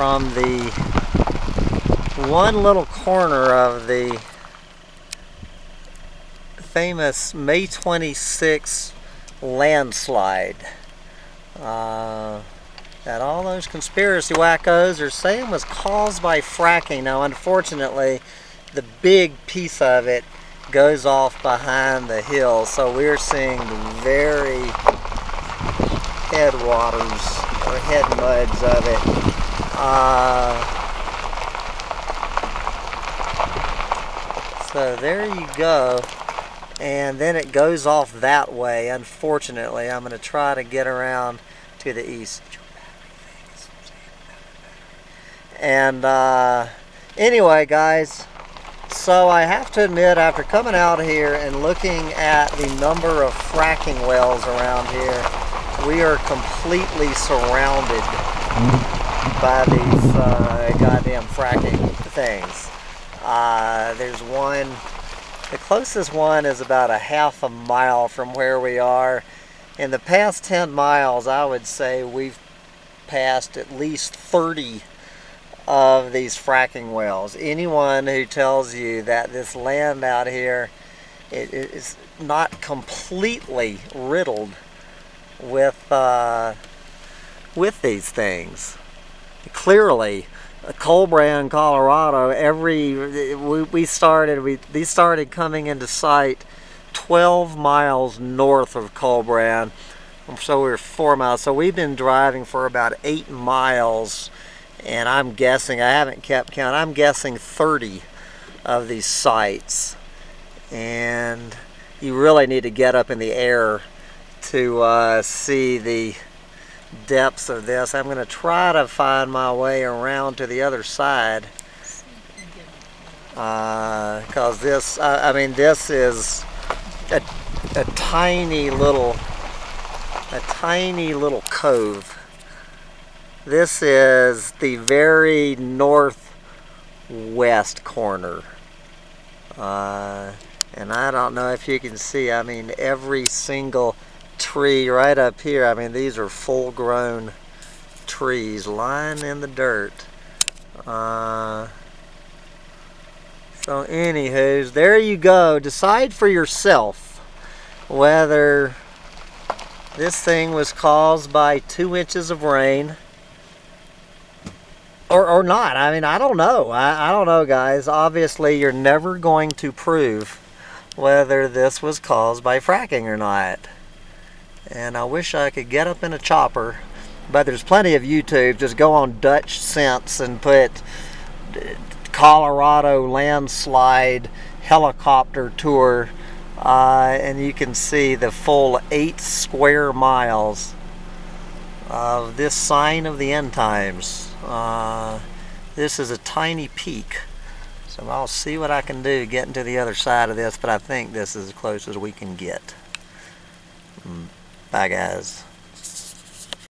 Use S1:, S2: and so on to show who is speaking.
S1: from the one little corner of the famous May 26 landslide. Uh, that all those conspiracy wackos are saying was caused by fracking. Now, unfortunately, the big piece of it goes off behind the hill, so we're seeing the very headwaters or head muds of it. Uh, so there you go. And then it goes off that way. Unfortunately I'm going to try to get around to the east. And uh, anyway guys so I have to admit after coming out here and looking at the number of fracking wells around here we are completely surrounded by these uh, goddamn fracking things uh, there's one the closest one is about a half a mile from where we are. In the past 10 miles, I would say we've passed at least 30 of these fracking wells. Anyone who tells you that this land out here is not completely riddled with uh, with these things, clearly Collbran, Colorado, every we, we started we these started coming into sight 12 miles north of Collbran. So we are four miles. So we've been driving for about eight miles, and I'm guessing I haven't kept count. I'm guessing 30 of these sites, and you really need to get up in the air to uh, see the depths of this. I'm going to try to find my way around to the other side because uh, this, I, I, mean, this is a, a tiny little, a tiny little cove. This is the very northwest corner. Uh, and I don't know if you can see, I mean, every single tree right up here. I mean, these are full grown trees lying in the dirt. Uh, so anywho, there you go. Decide for yourself whether this thing was caused by two inches of rain or, or not. I mean, I don't know. I, I don't know, guys. Obviously, you're never going to prove whether this was caused by fracking or not and I wish I could get up in a chopper but there's plenty of YouTube. Just go on Dutch Sinse and put Colorado landslide helicopter tour uh, and you can see the full eight square miles of this sign of the end times. Uh, this is a tiny peak. So I'll see what I can do getting to the other side of this but I think this is as close as we can get. Mm. Bye guys.